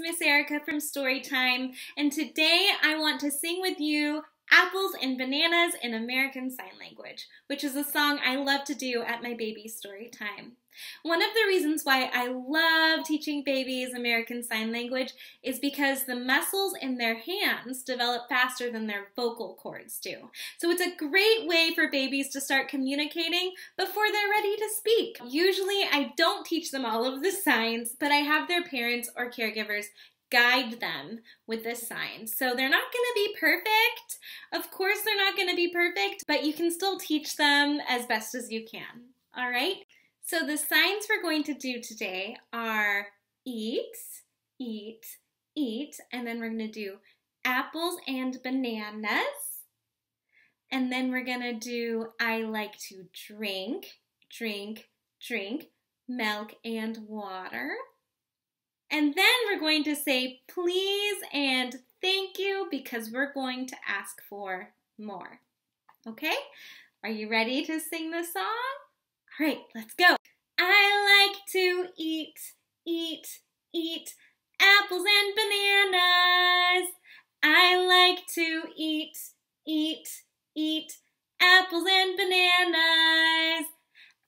Miss Erica from Storytime, and today I want to sing with you Apples and Bananas in American Sign Language, which is a song I love to do at my baby story time. One of the reasons why I love teaching babies American Sign Language is because the muscles in their hands develop faster than their vocal cords do. So it's a great way for babies to start communicating before they're ready to speak. Usually I don't teach them all of the signs, but I have their parents or caregivers guide them with the signs. So they're not going to be perfect. Of course, they're not going to be perfect, but you can still teach them as best as you can. All right? So the signs we're going to do today are eat, eat, eat, and then we're going to do apples and bananas. And then we're going to do I like to drink, drink, drink, milk and water. And then we're going to say please and thank you because we're going to ask for more. Okay? Are you ready to sing the song? All right, let's go. I like to eat, eat, eat apples and bananas. I like to eat, eat, eat apples and bananas.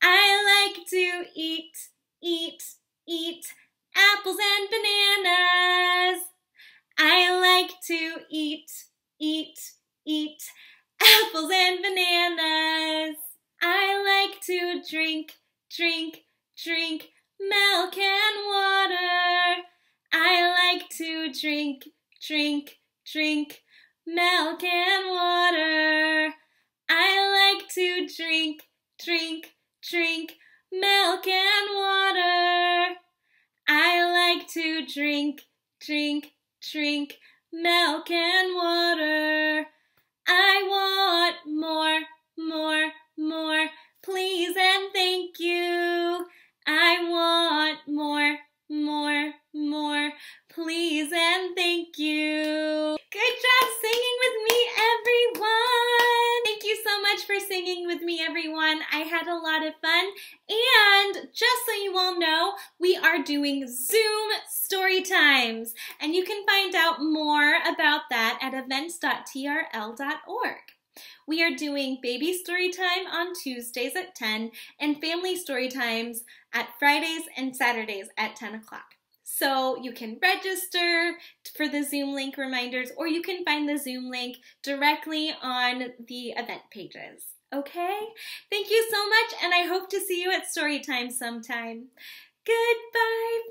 I like to eat, eat, and bananas. I like to eat, eat, eat apples and bananas. I like to drink, drink, drink milk and water. I like to drink, drink, drink milk and water. I like to drink, drink, drink milk and water. Drink, drink, drink milk and water. I want more, more, more please and thank you. I want more, more, more, please and thank you. Good job singing with me, everyone. Thank you so much for singing with me, everyone. I had a lot of fun. And just so you all know, we are doing Zoom story times. And you can find out more about that at events.trl.org. We are doing baby story time on Tuesdays at 10 and family story times at Fridays and Saturdays at 10 o'clock. So you can register for the Zoom link reminders or you can find the Zoom link directly on the event pages. Okay? Thank you so much and I hope to see you at story time sometime. Goodbye